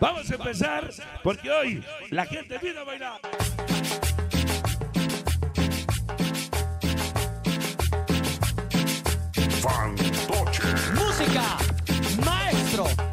Vamos a empezar porque hoy la gente vino a bailar. Fantoche. Música, maestro.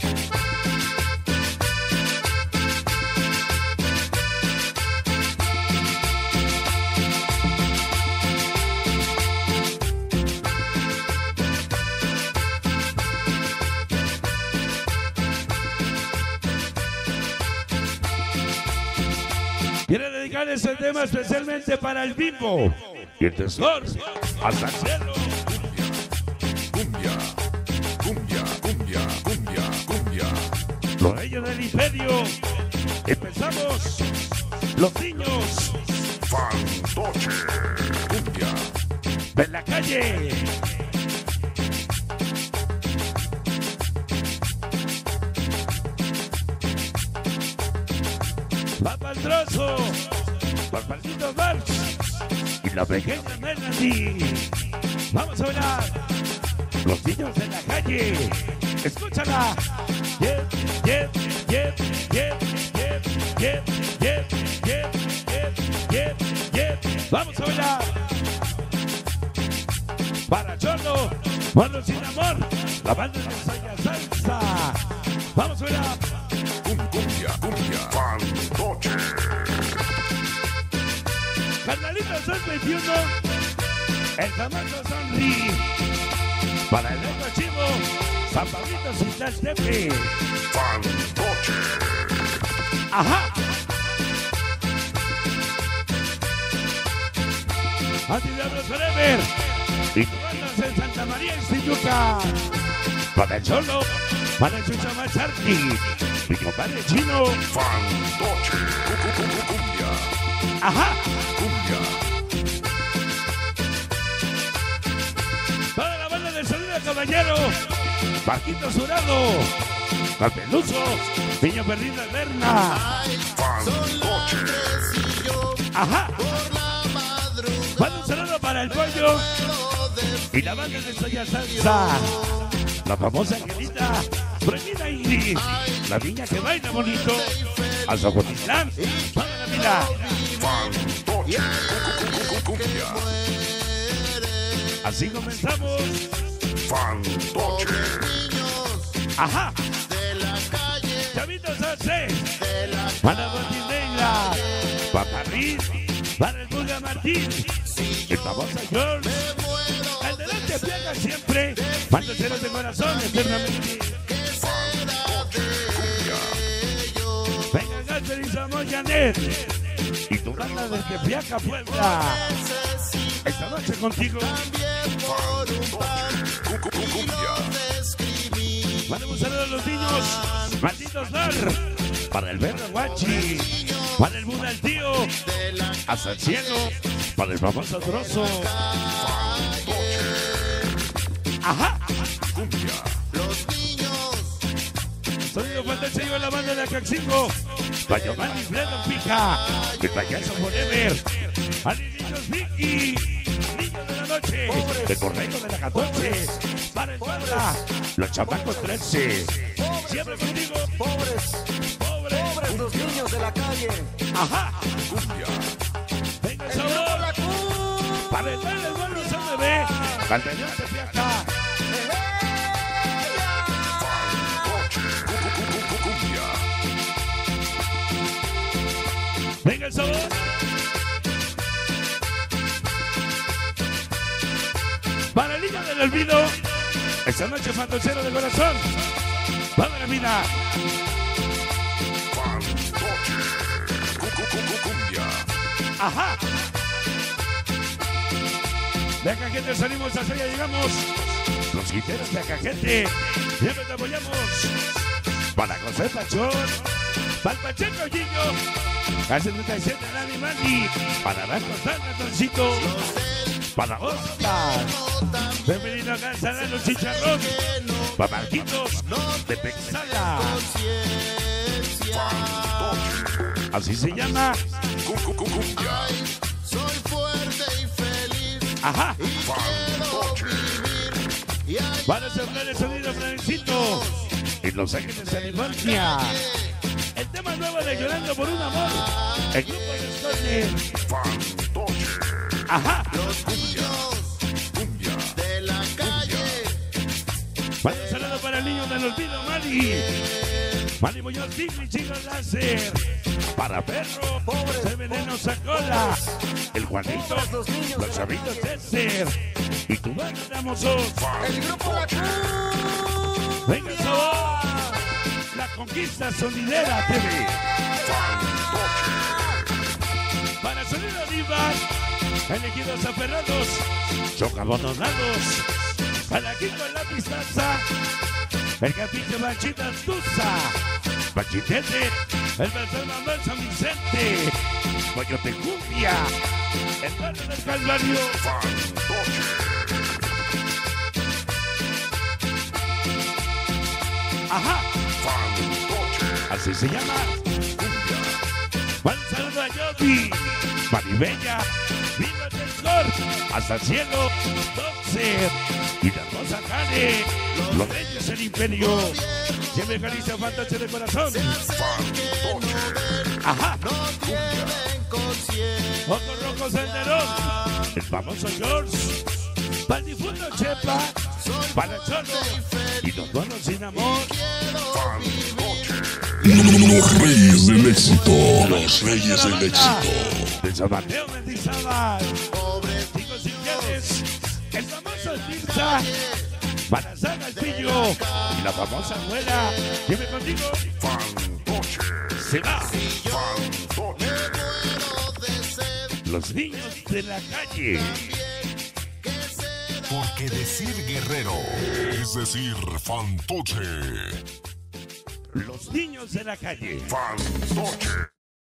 Quiero dedicar este tema especialmente para el bimbo y el tesor hasta el cielo. Cumbia. Cumbia. Cumbia. Cumbia. Cumbia. Los reyes del imperio. Empezamos. Los niños Fantoche. Cumbia. de la calle. Los malditos Marx. Y la pequeña Melanie. Vamos a bailar. Los niños de la calle. Escúchala. Yep, yep, yep, yep, yep, yep, yep, yep, yep. Vamos a bailar. Para Cholo, Mano sin amor, la banda de Salsa. Vamos a bailar. Cum- Cumbia. Cumbia. Fantoche. Carnalito Sol 21, el famoso Sonri. Para el otro chivo, San Pablito Citlal-Tepe. Fantoche. Ajá. Antidiablos Forever. Y tomanos en Santa María Ixtiyuca. Para el Cholo, para el Chucho Macharqui. Mi compadre chino. Fantoche. Cu- cu- cu- Cumbia. Ajá. Cumbia. Toda la banda del sonido caballero. Paquito Surado. Carpeluso. Niño Perdido Eterna. Fantoche. Ajá. Manda un saludo para el pollo. Y la banda de Soya Salsa. La famosa Angelita. La niña que baila bonito, al sabotilán, para la vida. Así comenzamos. Fantoche. Ajá. Chavitos Sánchez. Para Botineira. Para París. Para el Buga Martín. Estamos a George. Adelante, pierna siempre. Fantocheros de corazón eternamente. Y tu banda desde Piaca Puebla. Esta noche contigo. Mandemos saludos a los niños. Malditos. Para el verde guachi. Para el Buda el tío. Hasta el cielo. Para el famoso. Ajá. Cumbia. Sonido fantástico en la banda de Acaxingo. Para Giovanni Fredo Pica. El payaso Forever. Los niños Vicky. Niños de la noche. El correcto de la 14. Para el Puebla. Los chamacos 13. Siempre contigo. Pobres, Pobre. pobres los niños de la calle. Ajá. Cumbia. Venga el sabor. Para el verde bueno se me ve. Piaca. Fantoche. Para el niño del olvido. Esta noche fantochero de corazón. Vamos la vida. Ajá. De Acajete salimos hasta allá llegamos. Los guiteros de Acajete. Siempre te apoyamos. Para José Pachón. Para el Pacheco a 77 el animal y para dar costar ratoncito. Para ostras. Bienvenido a casa de los chicharrón. Para marquitos de Pexala. Así se llama. Soy fuerte y feliz. Ajá. Van a sembrar el sonido, Francisco. Y los ángeles de la tema nuevo de Llorando por un amor. El grupo de. Fantoche. Ajá. Los niños Cumbia. de la calle. Vaya un saludo para el niño del olvido, Mali. Mali Muñoz, Tigre Chico Láser. Para Perro, de Veneno Sacola. El Juanito, Los niños los chavitos César. Y tu banda dos. El grupo La Cruz. Venga, sabor. La conquista sonidera TV. Para Sonido Diva, elegidos aferrados, son abandonados. Para Kiko en la pistaza, el capiche Machita Tusa, Machitete, el Beltrán Manuel San Vicente, Coyote Cumbia, el barrio del Calvario, ajá, así se llama. Un saludo a Maribella, Viva del Cor, hasta el cielo, Doxer y la Rosa Cane, los reyes del imperio. Siempre caricia fantasía de corazón. Ajá, ojos rojos senderos, el famoso George, para Chepa, para el chorro y los buenos sin amor. Los reyes del éxito. Los reyes del éxito. De San Mateo Mendizábal. Chicos si quieres, el famoso Tirsa. Para Saga el pillo. Y la famosa abuela. Lleve contigo. Se va. Los niños de la calle. Porque decir guerrero es decir fantoche. Los niños de la calle. Fantoche.